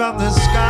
from the sky.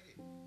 Good,